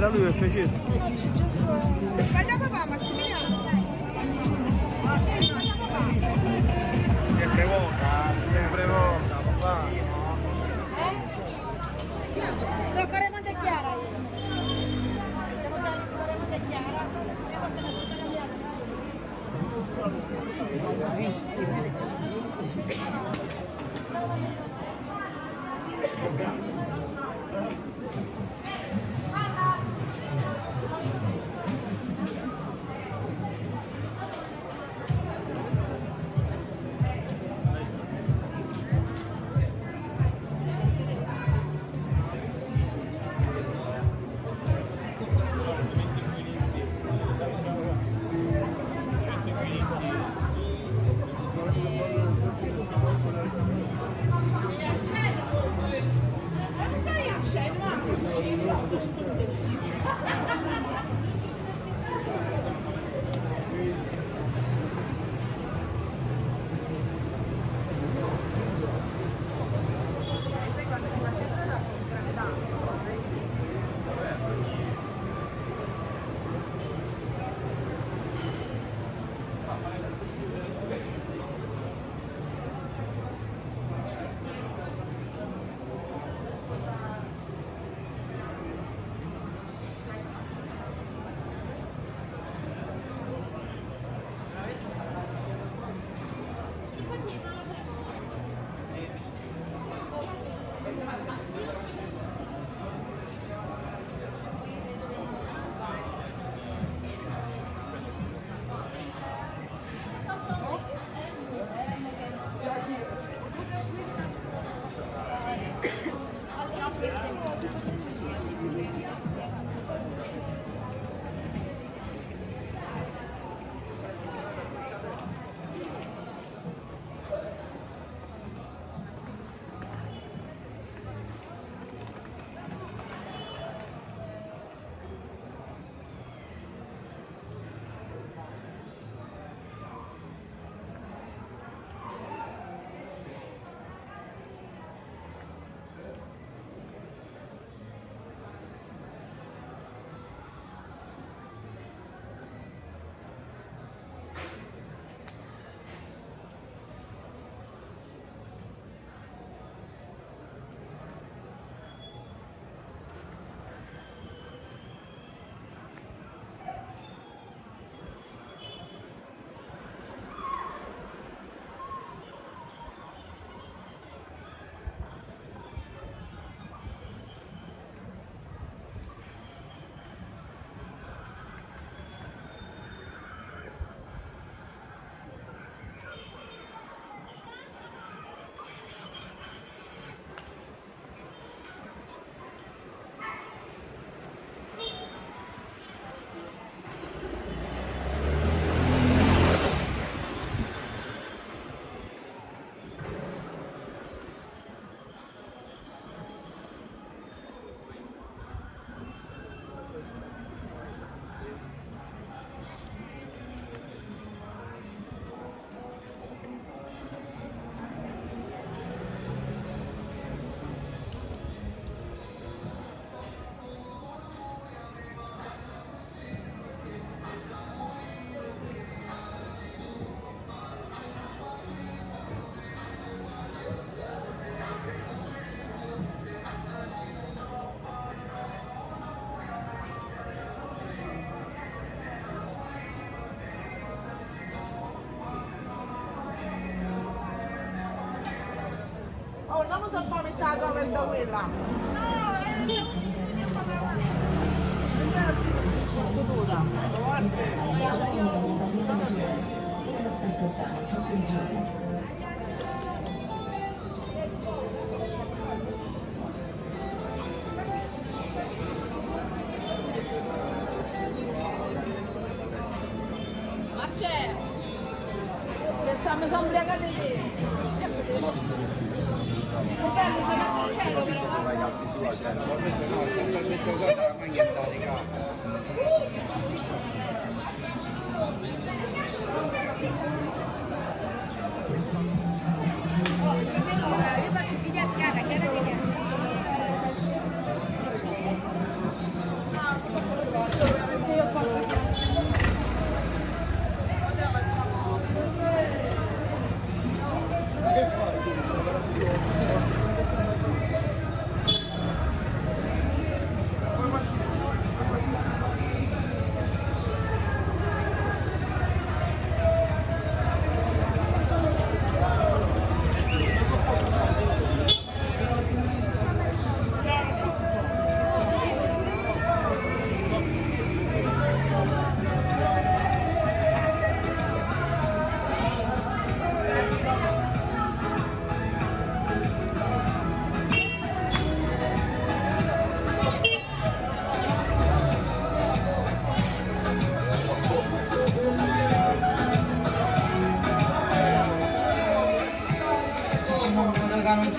контролюешь, лежит. Sempre volta, sempre volta, papà. Eh? Toccare Monte Chiara. Siamo stati a Chiara. 大们都会拉。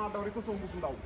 നാടോടി കുസും കുസുണ്ടാവും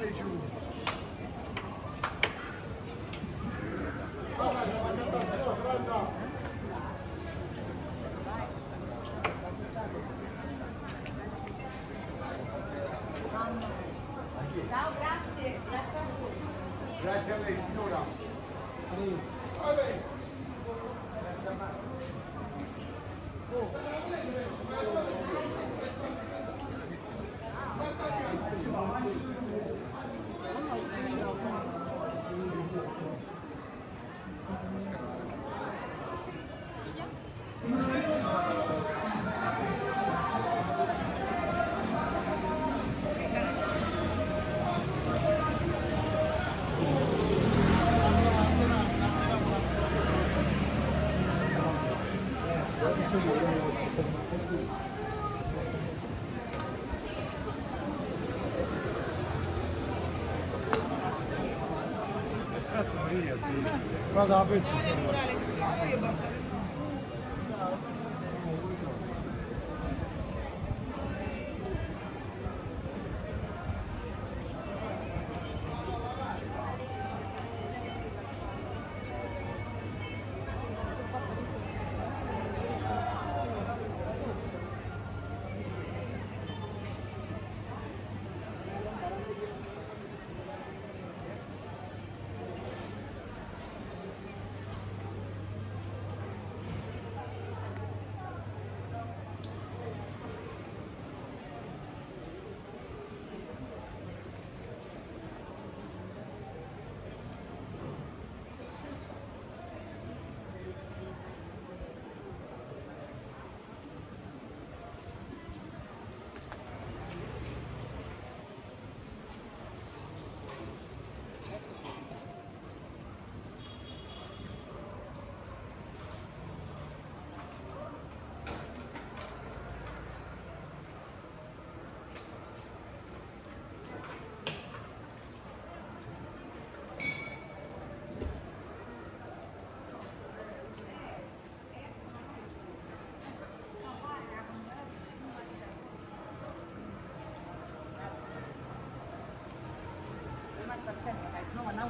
Sunday, you. was habe ich? percent, like no one now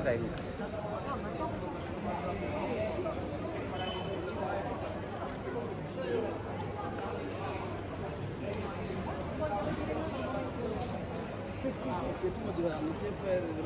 ang dahil nila. Ito mo diba, ano siya pero...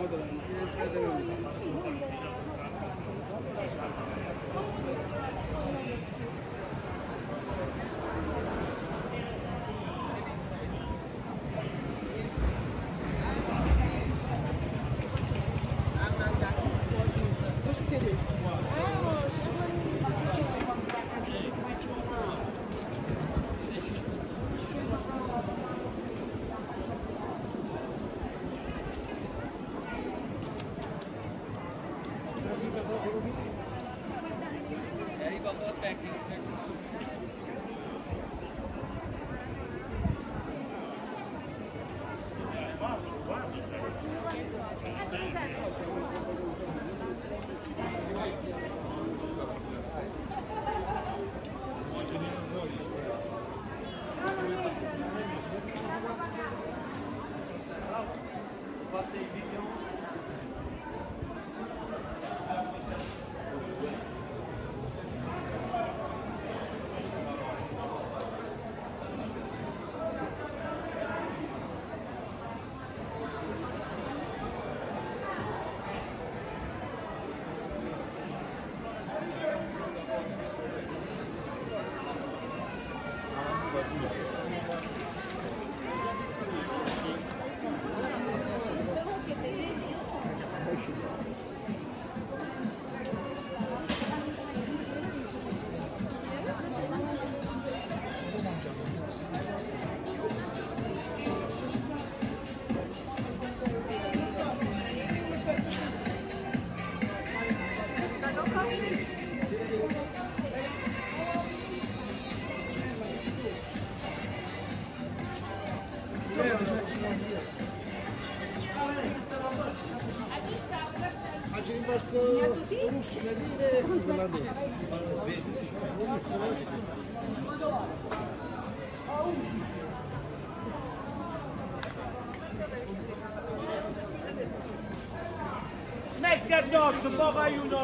Metti addosso, Boba aiuto!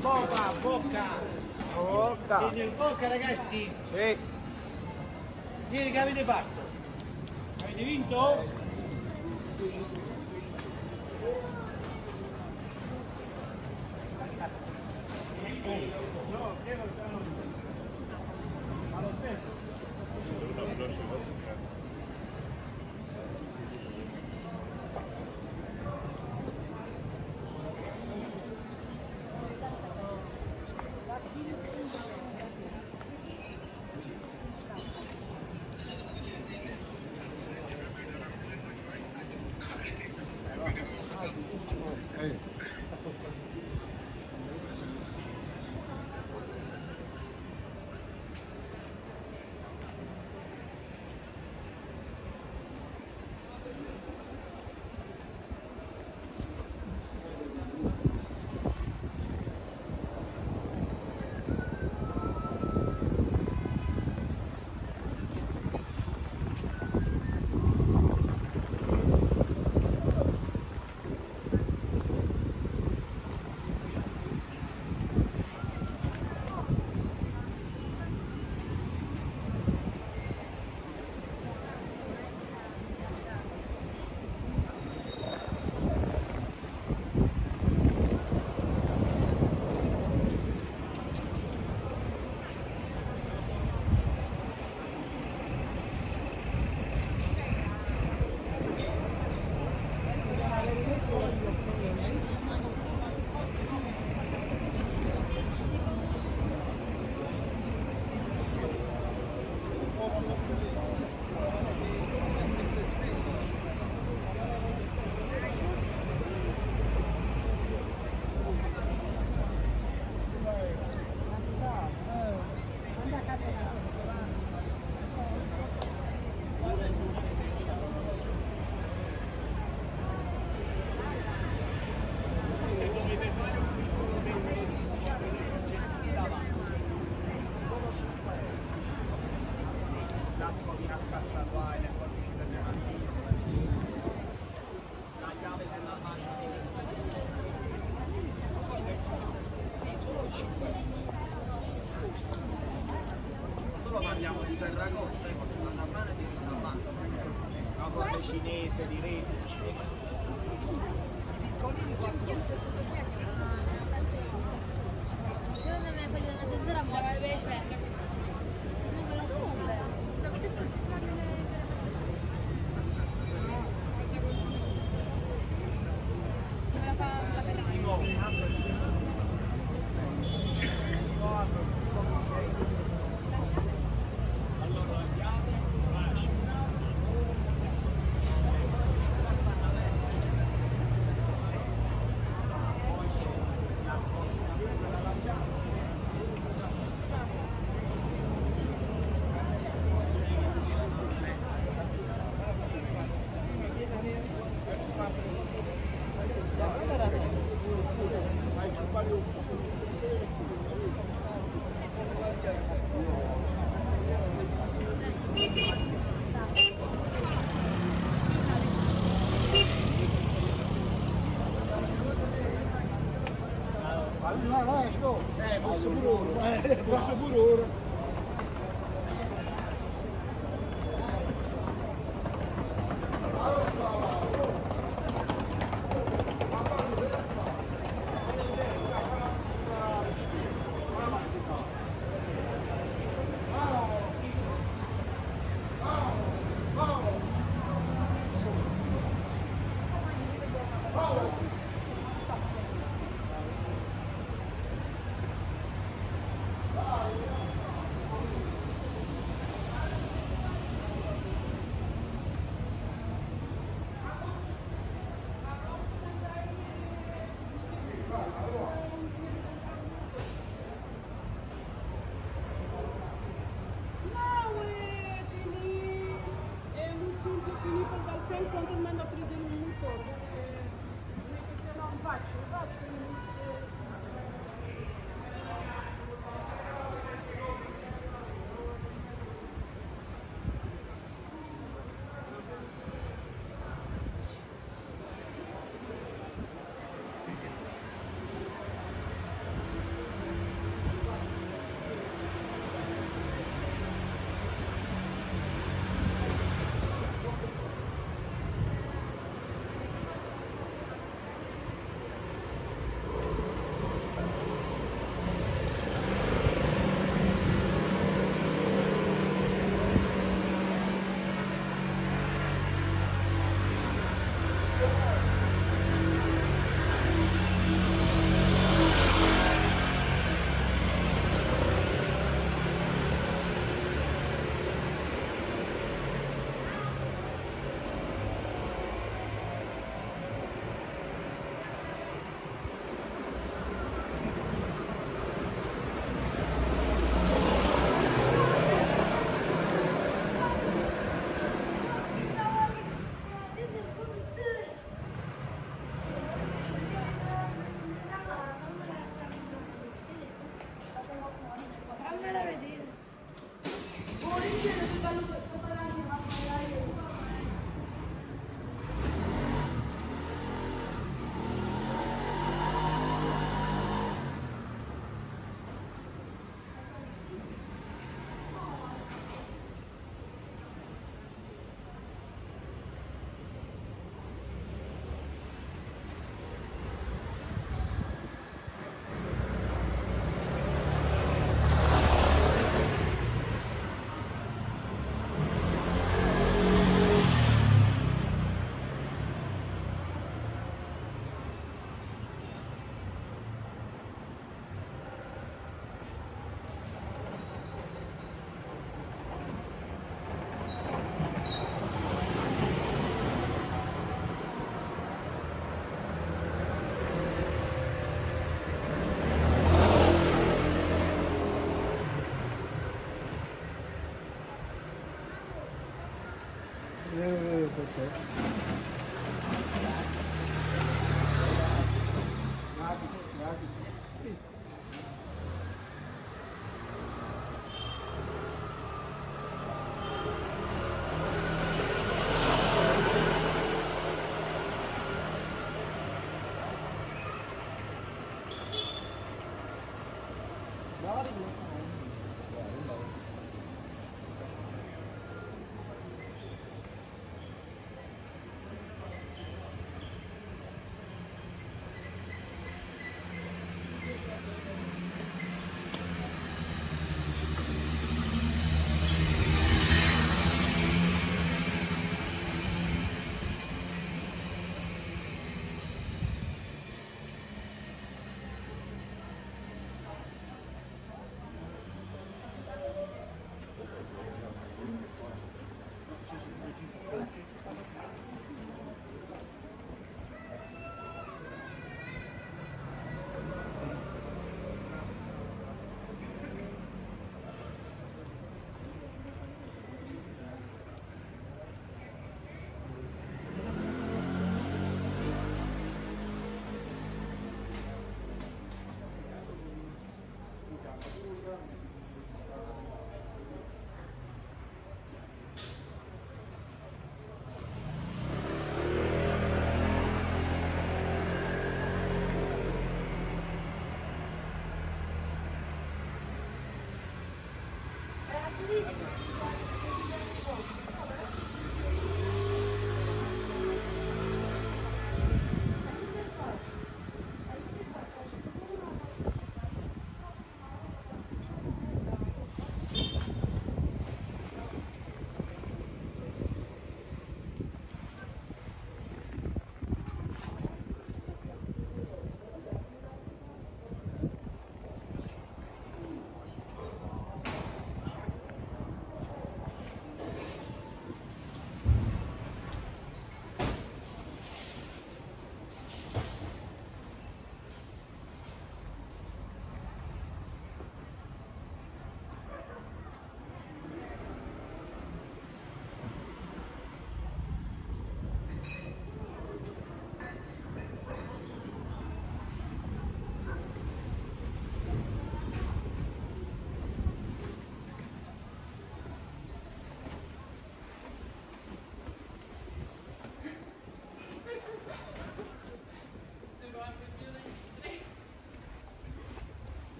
Boba, bocca! Bocca! Bocca ragazzi! Sì! Ieri che avete fatto? Avete vinto?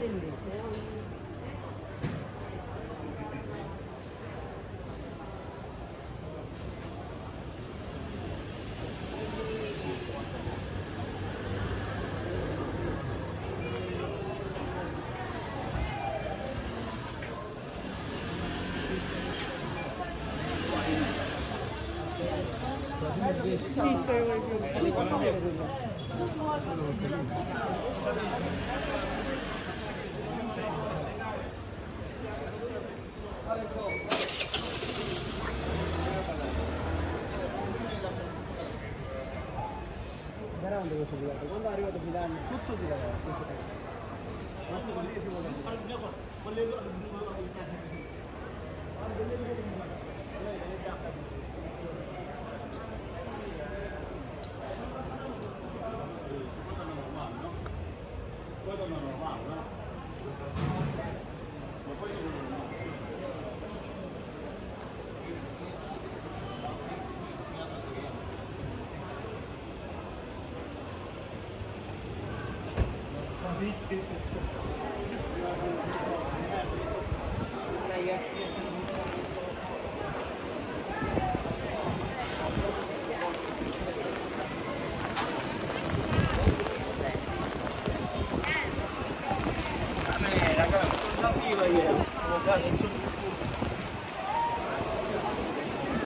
되는 네, 게 있어요. 있어요. ಒಂದು